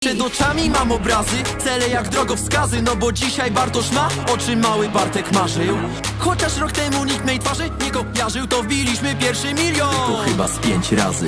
Przed oczami mam obrazy, cele jak drogowskazy No bo dzisiaj Bartosz ma, o czym mały Bartek marzył. Chociaż rok temu nikt mej twarzy nie kojarzył To wbiliśmy pierwszy milion. To chyba z pięć razy.